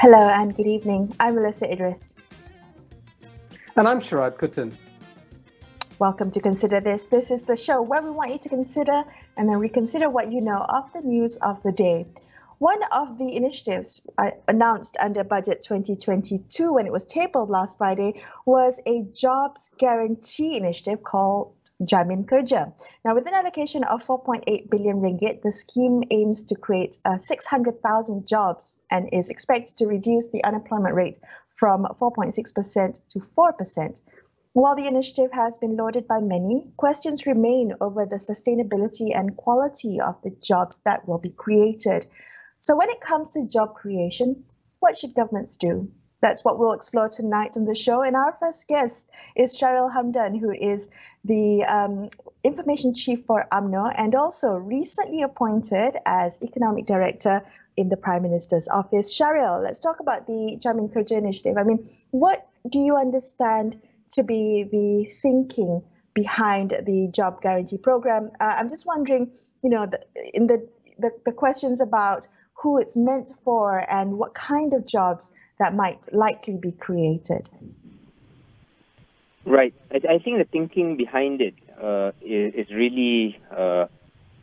Hello and good evening. I'm Melisa Idris. And I'm Sharaad Kuttan. Welcome to Consider This. This is the show where we want you to consider and then reconsider what you know of the news of the day. One of the initiatives uh, announced under Budget 2022 when it was tabled last Friday was a jobs guarantee initiative called Jamin Kerja. Now, with an allocation of 4.8 billion ringgit, the scheme aims to create uh, 600,000 jobs and is expected to reduce the unemployment rate from 4.6% to 4%. While the initiative has been lauded by many, questions remain over the sustainability and quality of the jobs that will be created. So, when it comes to job creation, what should governments do? That's what we'll explore tonight on the show. And our first guest is Shahril Hamdan, who is the um, information chief for UMNO and also recently appointed as economic director in the Prime Minister's office. Shahril, let's talk about the Jamin Kerja initiative. I mean, what do you understand to be the thinking behind the job guarantee program? Uh, I'm just wondering, you know, the, in the, the the questions about who it's meant for and what kind of jobs that might likely be created? Right. I, I think the thinking behind it uh, is, is, really uh,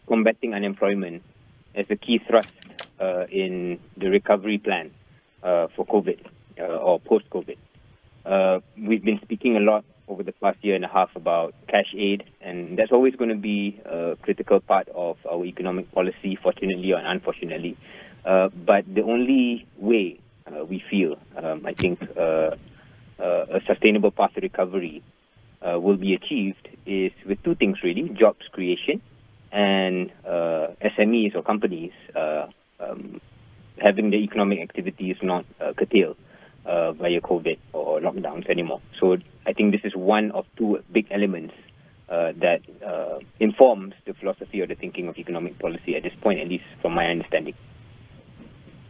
combating unemployment as a key thrust uh, in the recovery plan uh, for COVID uh, or post COVID. Uh, we've been speaking a lot over the past year and a half about cash aid, and that's always going to be a critical part of our economic policy, fortunately or unfortunately. but the only way uh, we feel, um, I think, uh, uh, a sustainable path to recovery uh, will be achieved is with two things really: jobs creation and uh, SMEs or companies uh, um, having their economic activities not uh, curtailed uh, via COVID or lockdowns anymore. So I think this is one of two big elements uh, that uh, informs the philosophy or the thinking of economic policy at this point, at least from my understanding.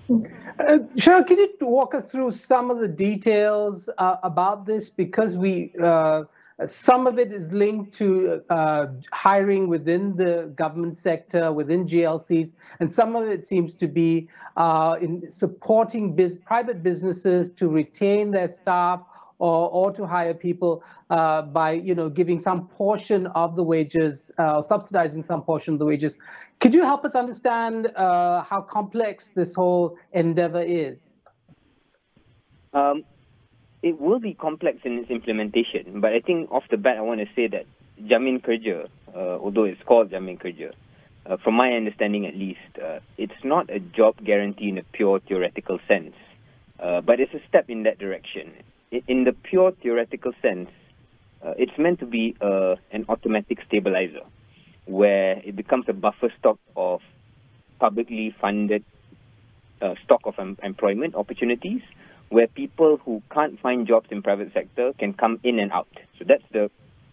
Uh, Shahril, can you walk us through some of the details uh, about this? Because we, uh, some of it is linked to uh, hiring within the government sector, within GLCs, and some of it seems to be uh, in supporting biz private businesses to retain their staff or, or to hire people uh, by you know giving some portion of the wages, uh, subsidizing some portion of the wages. Could you help us understand uh, how complex this whole endeavor is? Um, it will be complex in its implementation, but I think off the bat I want to say that Jamin Kerja, uh, although it's called Jamin Kerja, uh, from my understanding at least, uh, it's not a job guarantee in a pure theoretical sense, but it's a step in that direction in the pure theoretical sense, uh, it's meant to be uh, an automatic stabilizer where it becomes a buffer stock of publicly funded uh, stock of em- employment opportunities where people who can't find jobs in private sector can come in and out. So that's the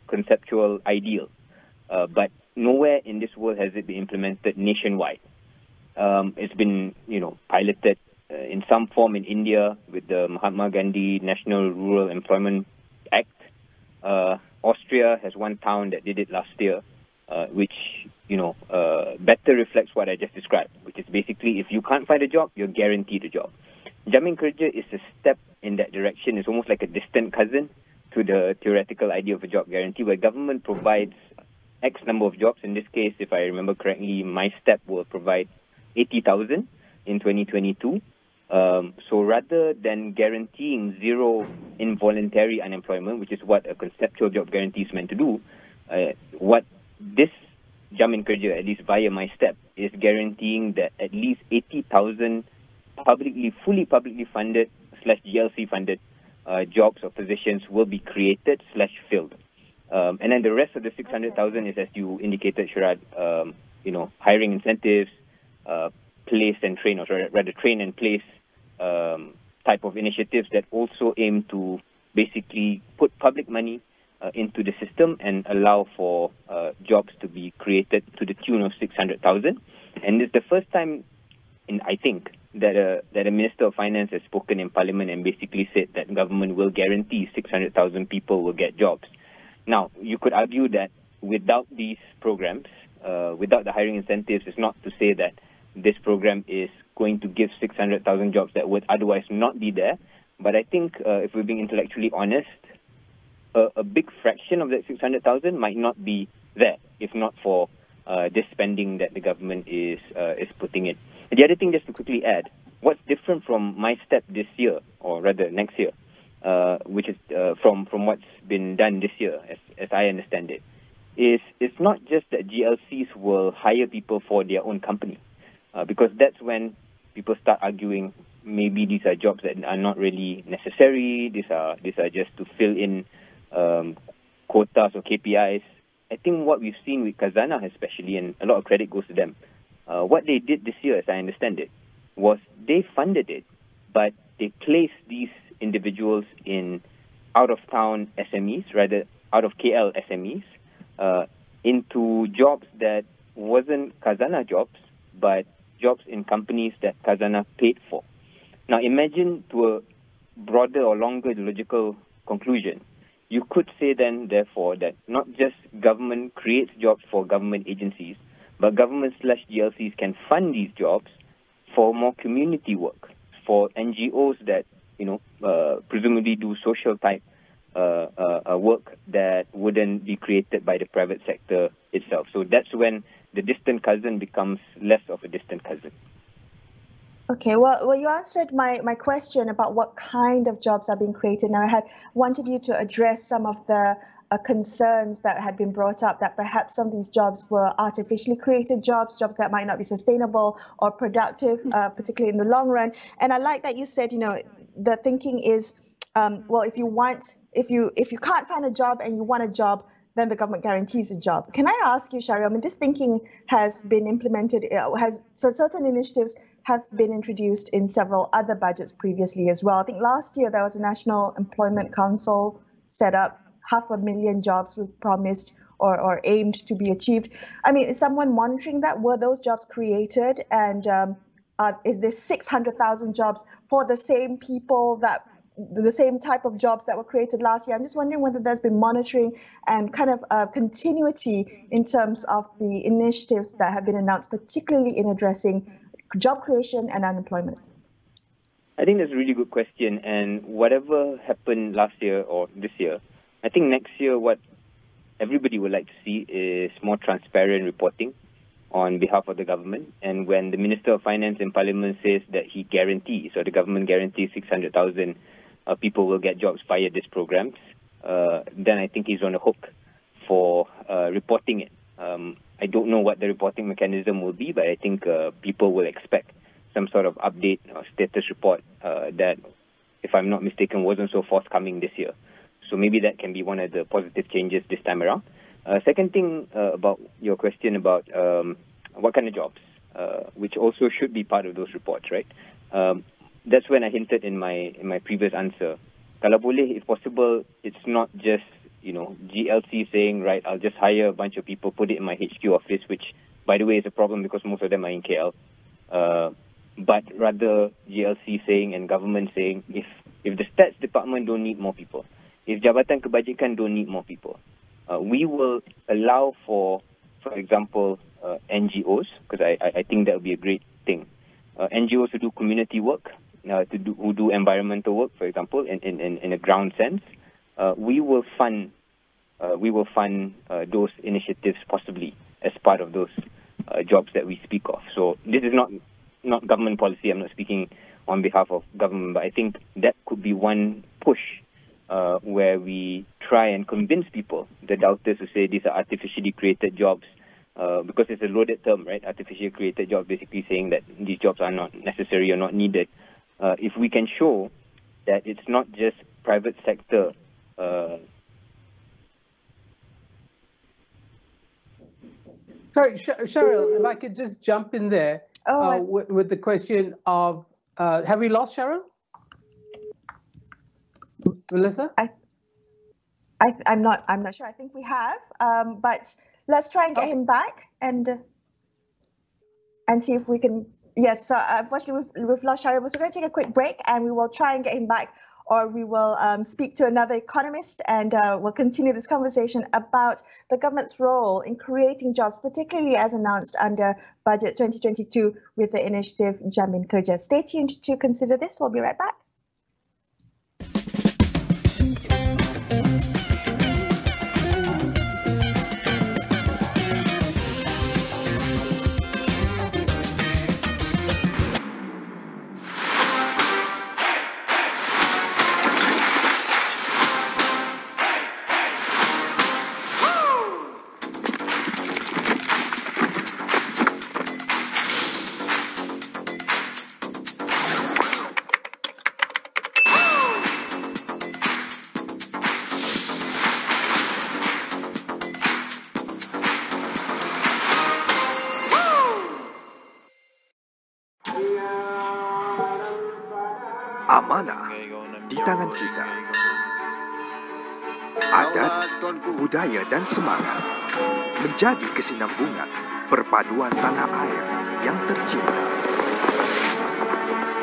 conceptual ideal. Uh, but nowhere in this world has it been implemented nationwide. Um, it's been, you know, piloted uh, in some form in India with the Mahatma Gandhi National Rural Employment Act. Uh, Austria has one town that did it last year, uh, which you know uh, better reflects what I just described, which is basically if you can't find a job, you're guaranteed a job. Jamin Kerja is a step in that direction. It's almost like a distant cousin to the theoretical idea of a job guarantee, where government provides X number of jobs. In this case, if I remember correctly, MySTEP will provide 80,000 in 2022. Um, so rather than guaranteeing zero involuntary unemployment, which is what a conceptual job guarantee is meant to do, uh, what this Jamin Kerja, at least via MySTEP, is guaranteeing that at least 80,000 publicly, fully publicly funded slash GLC funded uh, jobs or positions will be created slash filled. Um, and then the rest of the 600,000 is, as you indicated, Sharaad, um, you know, hiring incentives, uh, place and train, or rather train and place um, type of initiatives that also aim to basically put public money uh, into the system and allow for uh, jobs to be created to the tune of 600,000. And it's the first time, in, I think, that a, that a Minister of Finance has spoken in Parliament and basically said that government will guarantee 600,000 people will get jobs. Now, you could argue that without these programs, uh, without the hiring incentives, it's not to say that this program is going to give 600,000 jobs that would otherwise not be there. But I think uh, if we're being intellectually honest, a, a big fraction of that 600,000 might not be there if not for uh, this spending that the government is uh, is putting in. And the other thing, just to quickly add, what's different from my step this year, or rather next year, uh, which is uh, from from what's been done this year, as as I understand it, is it's not just that GLCs will hire people for their own company, uh, because that's when people start arguing maybe these are jobs that are not really necessary. These are these are just to fill in um, quotas or KPIs. I think what we've seen with Khazanah especially, and a lot of credit goes to them, uh, what they did this year, as I understand it, was they funded it, but they placed these individuals in out-of-town SMEs, rather out of KL SMEs, uh, into jobs that wasn't Khazanah jobs, but jobs in companies that Khazanah paid for. Now imagine to a broader or longer logical conclusion you could say then, therefore, that not just government creates jobs for government agencies, but government slash GLCs can fund these jobs for more community work, for NGOs that, you know, uh, presumably do social type uh, uh, uh, work that wouldn't be created by the private sector itself. So that's when the distant cousin becomes less of a distant cousin. Okay, well, well, you answered my, my question about what kind of jobs are being created. Now, I had wanted you to address some of the uh, concerns that had been brought up that perhaps some of these jobs were artificially created jobs, jobs that might not be sustainable or productive, uh, particularly in the long run. And I like that you said, you know, the thinking is, um, well, if you want, if you if you can't find a job and you want a job, then the government guarantees a job. Can I ask you, Shahril? I mean, this thinking has been implemented, uh, has so certain initiatives have been introduced in several other budgets previously as well. I think last year there was a National Employment Council set up, half a million jobs was promised or, or aimed to be achieved. I mean, is someone monitoring that? Were those jobs created? And um, uh, is this 600,000 jobs for the same people that the same type of jobs that were created last year. I'm just wondering whether there's been monitoring and kind of uh, continuity in terms of the initiatives that have been announced, particularly in addressing job creation and unemployment? I think that's a really good question. And whatever happened last year or this year, I think next year what everybody would like to see is more transparent reporting on behalf of the government. And when the Minister of Finance in Parliament says that he guarantees, or the government guarantees 600,000 uh, people will get jobs via these programs, uh, then I think he's on the hook for uh, reporting it. Um, I don't know what the reporting mechanism will be, but I think uh, people will expect some sort of update or status report uh, that, if I'm not mistaken, wasn't so forthcoming this year. So maybe that can be one of the positive changes this time around. Uh, second thing uh, about your question about um, what kind of jobs, uh, which also should be part of those reports, right? Um, that's when I hinted in my in my previous answer. Kalau boleh, if possible, it's not just you know, GLC saying, right, I'll just hire a bunch of people, put it in my HQ office, which, by the way, is a problem because most of them are in KL. Uh, but rather GLC saying and government saying, if if the stats department don't need more people, if Jabatan Kebajikan don't need more people, uh, we will allow for, for example, uh, NGOs, because I, I think that would be a great thing. Uh, NGOs who do community work, uh, to do, who do environmental work, for example, in, in, in a ground sense, uh, we will fund uh, we will fund uh, those initiatives possibly as part of those uh, jobs that we speak of. So this is not not government policy. I'm not speaking on behalf of government, but I think that could be one push uh, where we try and convince people, the doubters who say these are artificially created jobs, uh, because it's a loaded term, right? Artificially created jobs, basically saying that these jobs are not necessary or not needed. If we can show that it's not just private sector uh, Sorry, Shahril, if I could just jump in there oh, uh, with, with, the question of, uh, have we lost Shahril? Melisa? I, I, am not. I'm not sure. I think we have, um, but let's try and get oh. him back and and see if we can. Yes. So unfortunately, we've, we've lost Shahril. So we're going to take a quick break, and we will try and get him back or we will um, speak to another economist and uh, we'll continue this conversation about the government's role in creating jobs, particularly as announced under Budget 2022 with the initiative Jamin Kerja. Stay tuned to consider this. We'll be right back. Budaya dan semangat menjadi kesinambungan perpaduan tanah air yang tercinta.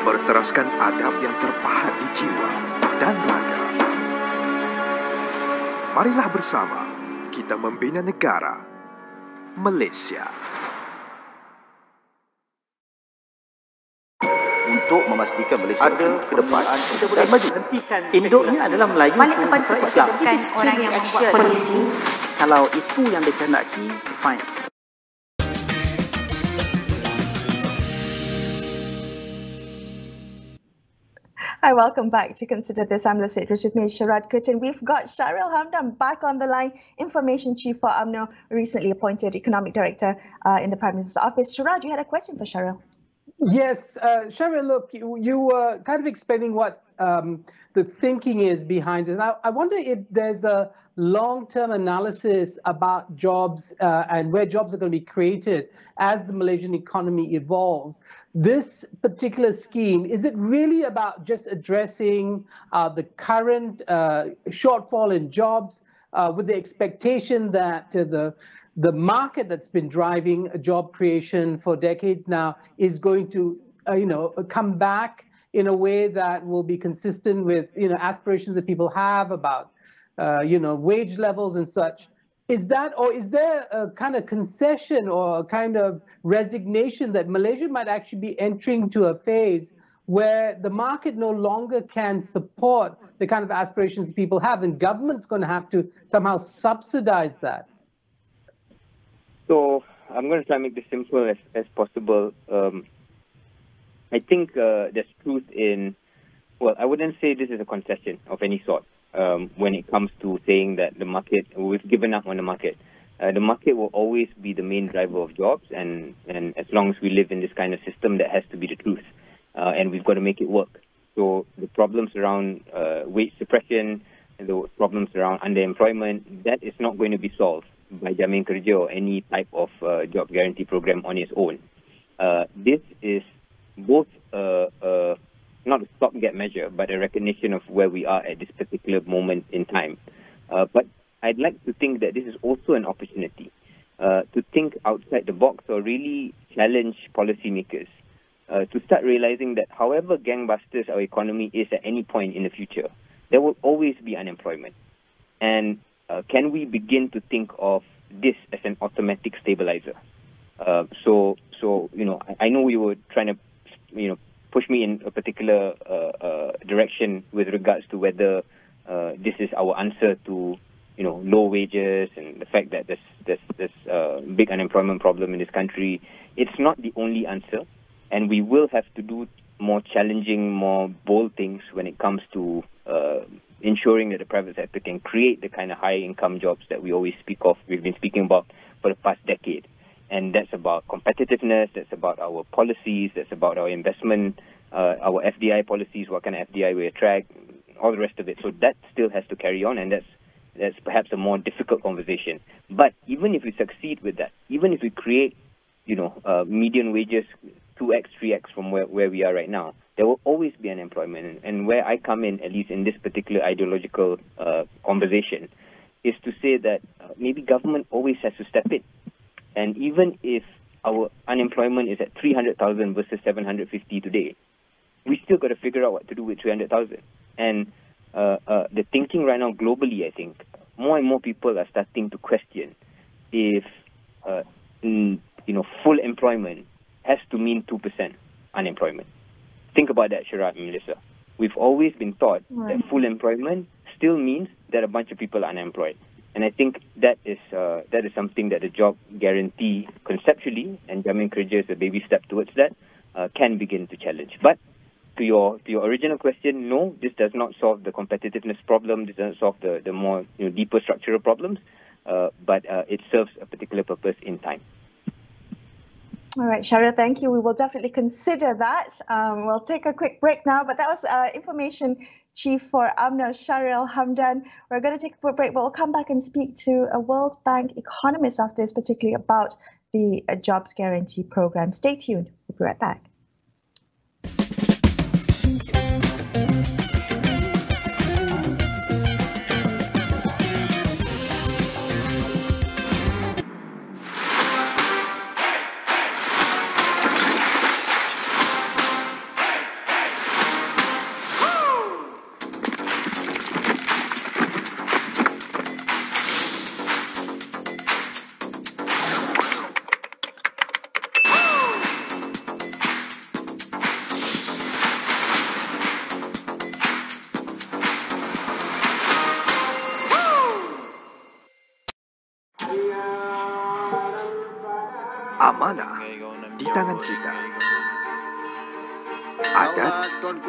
Berteraskan adab yang terpahat di jiwa dan raga. Marilah bersama kita membina negara Malaysia. Untuk memastikan Malaysia ada ke depan dan maju. Induknya adalah Melayu Balik kepada Islam. orang yang membuat polisi. Kalau itu yang dikehendaki, fine. Hi, welcome back to Consider This. I'm Lucid with me, Sharaad Kuttan. We've got Shahril Hamdan back on the line, Information Chief for UMNO, recently appointed Economic Director uh, in the Prime Minister's Office. Sharad, you had a question for Shahril. Yes, uh, Shahril, look, you, you were kind of explaining what um, the thinking is behind this. I, I wonder if there's a long-term analysis about jobs uh, and where jobs are going to be created as the Malaysian economy evolves. This particular scheme, is it really about just addressing uh, the current uh, shortfall in jobs uh, with the expectation that uh, the the market that's been driving job creation for decades now is going to, uh, you know, come back in a way that will be consistent with, you know, aspirations that people have about, uh, you know, wage levels and such. Is that, or is there a kind of concession or a kind of resignation that Malaysia might actually be entering to a phase where the market no longer can support the kind of aspirations people have, and government's going to have to somehow subsidize that? So I'm going to try and make this simple as, as possible. Um, I think uh, there's truth in, well, I wouldn't say this is a concession of any sort um, when it comes to saying that the market, we've given up on the market. Uh, the market will always be the main driver of jobs, and, and as long as we live in this kind of system, that has to be the truth. Uh, and we've got to make it work. So the problems around uh, wage suppression, and the problems around underemployment, that is not going to be solved by Jamin Kerja or any type of uh, job guarantee program on its own. Uh, this is both uh, uh, not a stopgap measure, but a recognition of where we are at this particular moment in time. Uh, but I'd like to think that this is also an opportunity uh, to think outside the box or really challenge policymakers uh, to start realizing that however gangbusters our economy is at any point in the future, there will always be unemployment. And uh, can we begin to think of this as an automatic stabilizer? Uh, so, so you know, I, I, know you were trying to, you know, push me in a particular uh, uh direction with regards to whether uh, this is our answer to, you know, low wages and the fact that there's there's uh, big unemployment problem in this country. It's not the only answer, and we will have to do more challenging, more bold things when it comes to ensuring that the private sector can create the kind of high income jobs that we always speak of, we've been speaking about for the past decade. And that's about competitiveness, that's about our policies, that's about our investment, uh, our FDI policies, what kind of FDI we attract, all the rest of it. So that still has to carry on, and that's that's perhaps a more difficult conversation. But even if we succeed with that, even if we create, you know, uh, median wages 2x, 3x from where, where we are right now, there will always be unemployment. And, where I come in, at least in this particular ideological uh, conversation, is to say that uh, maybe government always has to step in. And even if our unemployment is at 300,000 versus 750 today, we still got to figure out what to do with 300,000. And uh, uh, the thinking right now globally, I think, more and more people are starting to question if uh, mm, you know full employment has to mean two percent unemployment. Think about that, Sharaad and Melisa. We've always been taught Right. that full employment still means that a bunch of people are unemployed. And I think that is uh, that is something that the job guarantee conceptually and Jamin Kerja is a baby step towards that uh, can begin to challenge. But to your to your original question, no, this does not solve the competitiveness problem. This doesn't solve the the more you know, deeper structural problems. Uh, but uh, it serves a particular purpose in time. All right, Shahril, thank you. We will definitely consider that. Um, we'll take a quick break now, but that was uh, Information Chief for UMNO, Shahril Hamdan. We're going to take a quick break, but we'll come back and speak to a World Bank economist after this, particularly about the uh, Jobs Guarantee Program. Stay tuned. We'll be right back.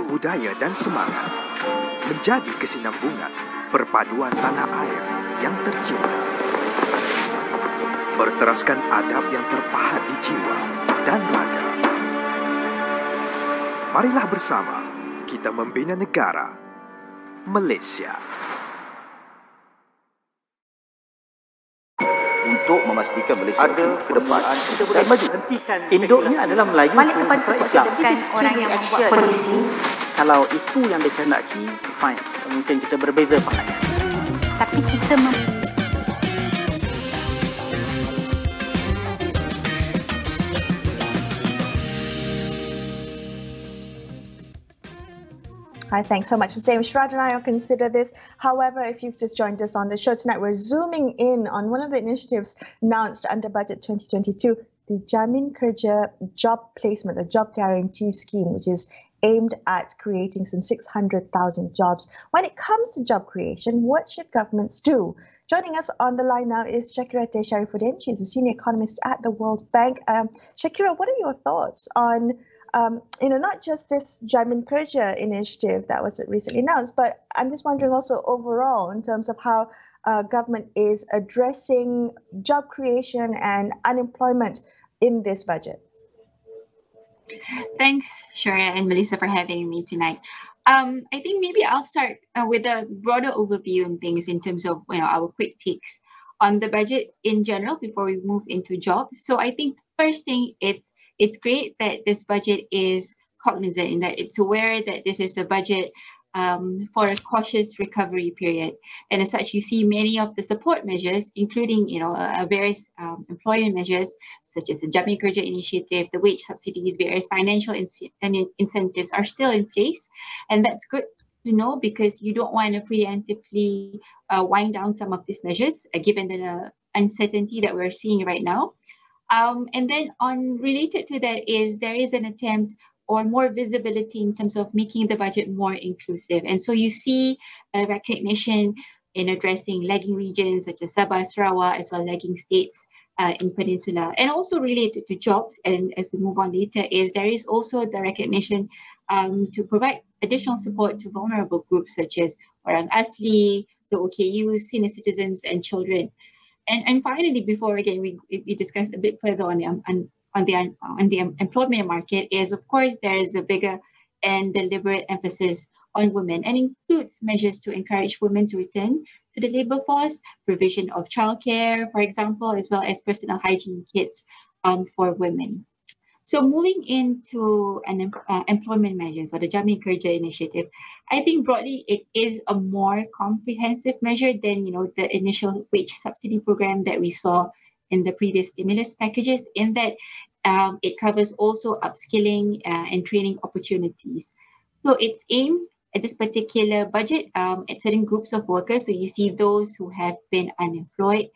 Budaya dan semangat menjadi kesinambungan perpaduan tanah air yang tercinta. Berteraskan adab yang terpahat di jiwa dan raga. Marilah bersama kita membina negara Malaysia. Untuk memastikan Malaysia Ada ke depan kita dan maju. induknya adalah Melayu Balik kepada Islam. seperti orang yang membuat polisi. Kalau itu yang dikehendaki, fine. Mungkin kita berbeza pandangan. Tapi kita mem- Hi, thanks so much for staying. Sharaad and I will consider this. However, if you've just joined us on the show tonight, we're zooming in on one of the initiatives announced under Budget 2022, the Jamin Kerja Job Placement or Job Guarantee Scheme, which is aimed at creating some 600,000 jobs. When it comes to job creation, what should governments do? Joining us on the line now is Shakira Teh Sharifuddin. She's a senior economist at the World Bank. Um, Shakira, what are your thoughts on um, you know, not just this Jamin Kerja initiative that was recently announced, but I'm just wondering also overall in terms of how uh, government is addressing job creation and unemployment in this budget. Thanks, Sharaad and Melisa, for having me tonight. Um, I think maybe I'll start uh, with a broader overview and things in terms of you know our quick takes on the budget in general before we move into jobs. So I think first thing it's it's great that this budget is cognizant in that it's aware that this is a budget um, for a cautious recovery period. And as such, you see many of the support measures, including you know uh, various um, employment measures such as the Jamin Kerja initiative, the wage subsidies, various financial in- in- incentives are still in place, and that's good to know because you don't want to preemptively uh, wind down some of these measures, uh, given the uh, uncertainty that we're seeing right now. Um, and then on related to that is there is an attempt or more visibility in terms of making the budget more inclusive. And so you see a recognition in addressing lagging regions such as Sabah, Sarawak, as well lagging states uh, in Peninsula. And also related to jobs, and as we move on later, is there is also the recognition um, to provide additional support to vulnerable groups such as Orang Asli, the OKUs, senior citizens, and children. And, and finally, before again we, we discuss a bit further on the on, on the on the employment market, is of course there is a bigger and deliberate emphasis on women and includes measures to encourage women to return to the labor force, provision of childcare, for example, as well as personal hygiene kits um, for women. So moving into an uh, employment measures or the Jamin Kerja initiative, I think broadly it is a more comprehensive measure than you know the initial wage subsidy program that we saw in the previous stimulus packages. In that, um, it covers also upskilling uh, and training opportunities. So its aim at this particular budget um, at certain groups of workers. So you see those who have been unemployed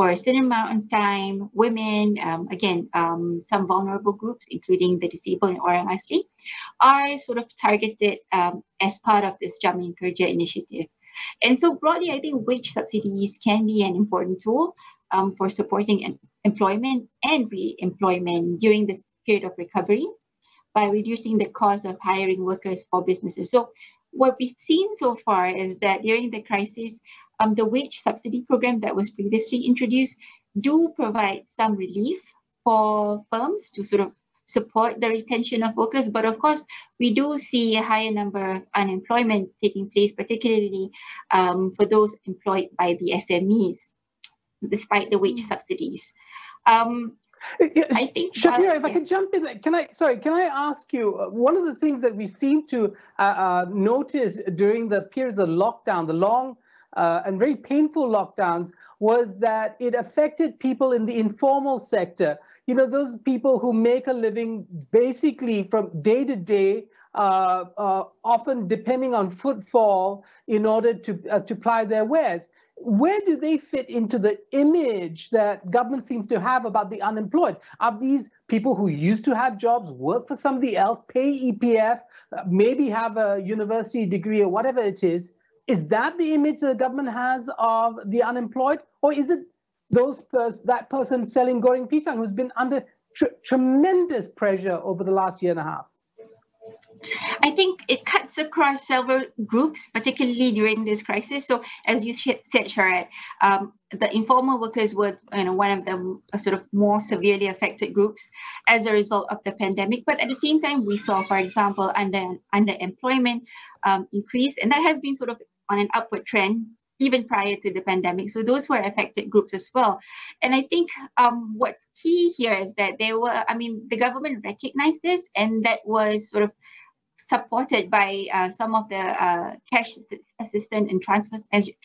for a certain amount of time, women, um, again, um, some vulnerable groups, including the disabled and orang asli, are sort of targeted um, as part of this Jamin Kerja initiative. And so broadly, I think wage subsidies can be an important tool um, for supporting employment and re-employment during this period of recovery by reducing the cost of hiring workers for businesses. So what we've seen so far is that during the crisis, um, the wage subsidy program that was previously introduced do provide some relief for firms to sort of support the retention of workers. But of course, we do see a higher number of unemployment taking place, particularly um, for those employed by the SMEs, despite the wage subsidies. Um, I think Shakira, if yes. I can jump in, can I? Sorry, can I ask you? Uh, one of the things that we seem to uh, uh, notice during the periods of lockdown, the long uh, and very painful lockdowns, was that it affected people in the informal sector. You know, those people who make a living basically from day to day, uh, uh, often depending on footfall in order to to ply their wares where do they fit into the image that government seems to have about the unemployed? Are these people who used to have jobs, work for somebody else, pay EPF, maybe have a university degree or whatever it is? Is that the image the government has of the unemployed? Or is it those pers- that person selling goreng pisang who's been under tr- tremendous pressure over the last year and a half? I think it cuts across several groups, particularly during this crisis. So, as you said, Sharaad, um, the informal workers were you know, one of the uh, sort of more severely affected groups as a result of the pandemic. But at the same time, we saw, for example, under underemployment um, increase, and that has been sort of on an upward trend even prior to the pandemic. So those were affected groups as well. And I think um, what's key here is that they were, I mean, the government recognized this, and that was sort of supported by uh, some of the uh, cash assistance and transfer,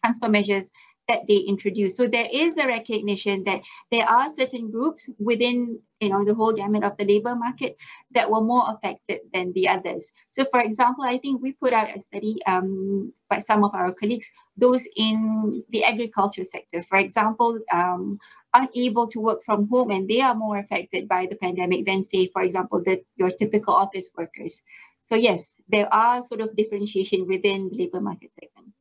transfer measures that they introduced. So there is a recognition that there are certain groups within you know the whole gamut of the labor market that were more affected than the others. So for example, I think we put out a study um, by some of our colleagues, those in the agriculture sector, for example, um, unable to work from home and they are more affected by the pandemic than say, for example, the, your typical office workers. So yes, there are sort of differentiation within the labor market segment.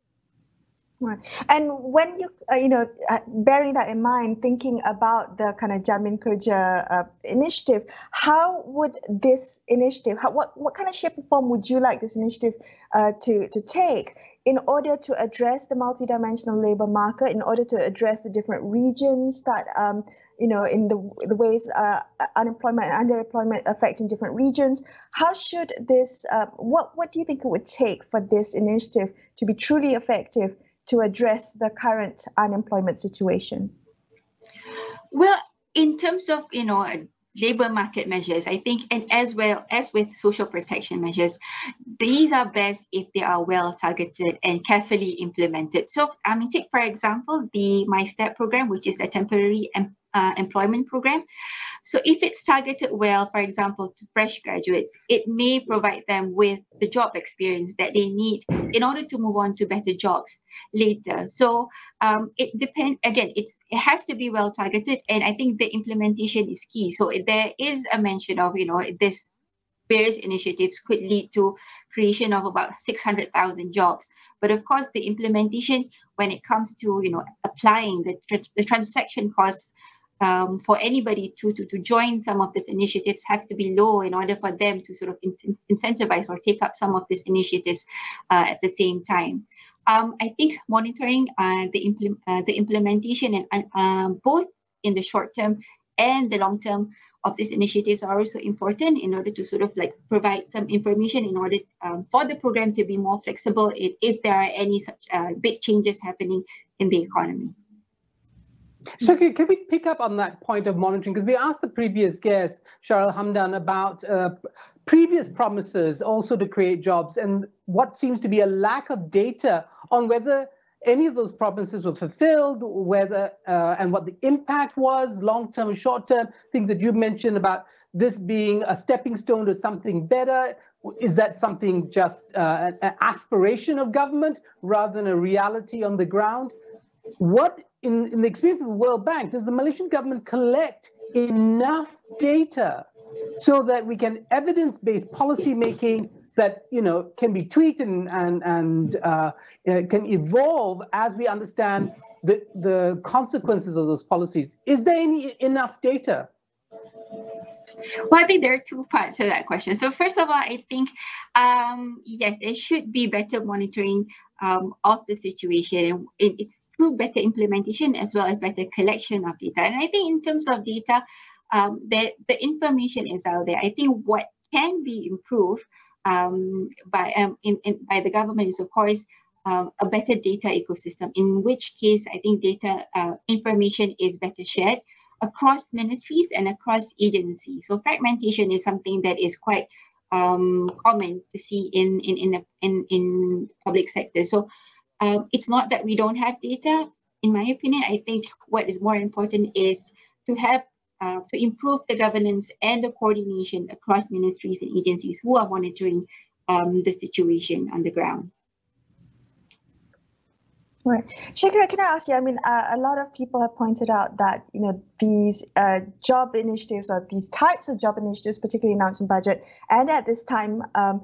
Right. And when you, uh, you know, uh, bearing that in mind, thinking about the kind of Jamin Kerja uh, initiative, how would this initiative, how, what, what kind of shape or form would you like this initiative uh, to, to take in order to address the multidimensional labor market, in order to address the different regions that um, you know, in the, the ways uh, unemployment and underemployment affecting different regions. How should this, uh, what, what do you think it would take for this initiative to be truly effective to address the current unemployment situation? Well, in terms of, you know, labor market measures, I think, and as well as with social protection measures, these are best if they are well targeted and carefully implemented. So, I mean, take for example the MySTEP program, which is a temporary uh, employment program. So if it's targeted well, for example, to fresh graduates, it may provide them with the job experience that they need in order to move on to better jobs later. So um, it depends, again, it's, it has to be well targeted. And I think the implementation is key. So there is a mention of, you know, this various initiatives could lead to creation of about 600,000 jobs. But of course, the implementation, when it comes to you know applying the, the transaction costs um, for anybody to, to, to join some of these initiatives have to be low in order for them to sort of in, incentivize or take up some of these initiatives uh, at the same time. Um, I think monitoring uh, the, impl- uh, the implementation and uh, both in the short term and the long term of these initiatives are also important in order to sort of like provide some information in order um, for the program to be more flexible if, if there are any such uh, big changes happening in the economy. So can, we pick up on that point of monitoring? Because we asked the previous guest, Shahril Hamdan, about uh, previous promises also to create jobs and what seems to be a lack of data on whether any of those promises were fulfilled, whether uh, and what the impact was, long term, short term, things that you mentioned about this being a stepping stone to something better. Is that something just uh, an aspiration of government rather than a reality on the ground? What, in, in the experience of the World Bank, does the Malaysian government collect enough data so that we can evidence-based policy making that you know can be tweaked and and and uh, uh, can evolve as we understand the the consequences of those policies. Is there any enough data? Well, I think there are two parts of that question. So first of all, I think um, yes, there should be better monitoring um, of the situation. And it's through better implementation as well as better collection of data. And I think in terms of data, um, the, the information is out there. I think what can be improved um, by um, in, in, by the government is of course um, a better data ecosystem. In which case, I think data uh, information is better shared across ministries and across agencies. So fragmentation is something that is quite um, common to see in in in in, in public sector. So um, it's not that we don't have data. In my opinion, I think what is more important is to have uh, to improve the governance and the coordination across ministries and agencies who are monitoring um, the situation on the ground. Right. Shakira, can I ask you? I mean, uh, a lot of people have pointed out that, you know, these uh, job initiatives or these types of job initiatives, particularly announced in budget, and at this time, um,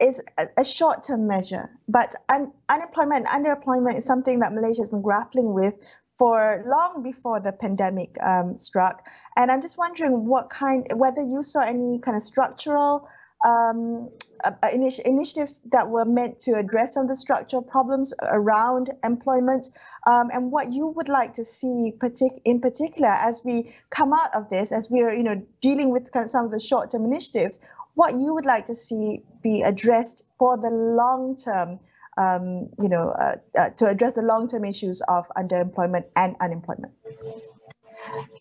is a, short-term measure. But un- unemployment, underemployment is something that Malaysia has been grappling with for long before the pandemic um, struck. And I'm just wondering what kind, whether you saw any kind of structural um, uh, uh initi- initiatives that were meant to address some of the structural problems around employment, um, and what you would like to see partic- in particular as we come out of this, as we're you know dealing with some of the short-term initiatives, what you would like to see be addressed for the long term um, you know, uh, uh, to address the long-term issues of underemployment and unemployment?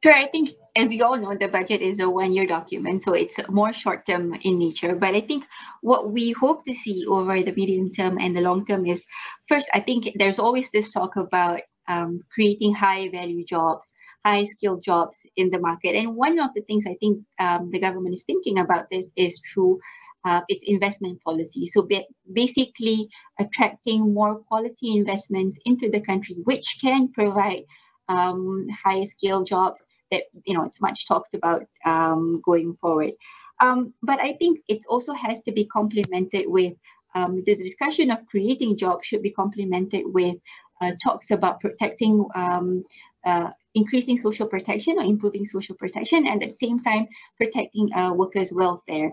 Sure, I think as we all know, the budget is a one-year document, so it's more short-term in nature. But I think what we hope to see over the medium term and the long term is, first, I think there's always this talk about um, creating high-value jobs, high-skilled jobs in the market. And one of the things I think um, the government is thinking about this is through uh, its investment policy. So basically, attracting more quality investments into the country, which can provide um, high-skilled jobs that you know it's much talked about um, going forward. Um, but I think it also has to be complemented with um, the discussion of creating jobs should be complemented with uh, talks about protecting um, uh, increasing social protection or improving social protection and at the same time protecting uh, workers' welfare.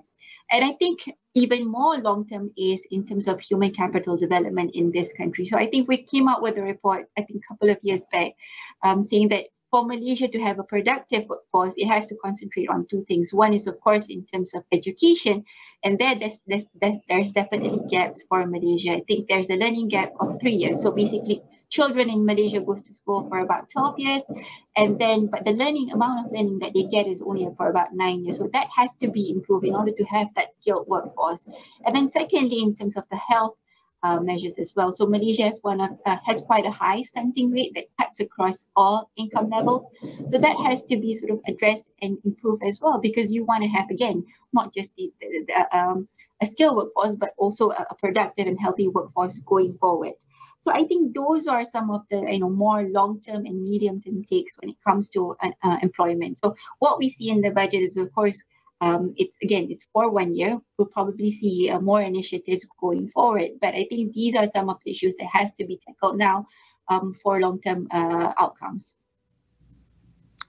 And I think even more long term is in terms of human capital development in this country. So I think we came out with a report, I think a couple of years back, um, saying that for Malaysia to have a productive workforce, it has to concentrate on two things. One is, of course, in terms of education, and there there's, there's, there's definitely gaps for Malaysia. I think there's a learning gap of three years. So basically, children in Malaysia goes to school for about 12 years and then but the learning amount of learning that they get is only for about nine years so that has to be improved in order to have that skilled workforce and then secondly in terms of the health uh, measures as well. So Malaysia has one of uh, has quite a high stunting rate that cuts across all income levels. So that has to be sort of addressed and improved as well because you want to have again not just the, the, the um, a skilled workforce but also a, a productive and healthy workforce going forward. So I think those are some of the you know more long-term and medium-term takes when it comes to uh, uh, employment. So what we see in the budget is, of course, um, it's again it's for one year. We'll probably see uh, more initiatives going forward, but I think these are some of the issues that has to be tackled now um, for long-term uh, outcomes.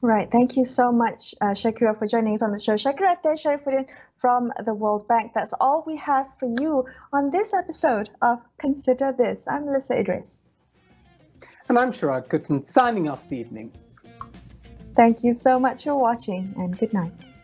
Right. Thank you so much, uh, Shakira, for joining us on the show. Shakira Teh Sharifuddin from the World Bank. That's all we have for you on this episode of Consider This. I'm Melisa Idris. And I'm Sharaad Kuttan, signing off the evening. Thank you so much for watching, and good night.